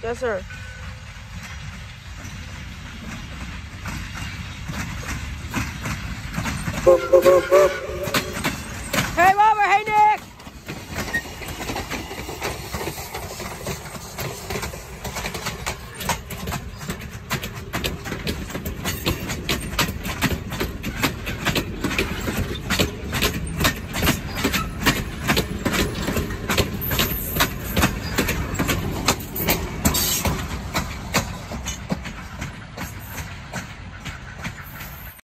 Yes, sir. Boop, boop, boop.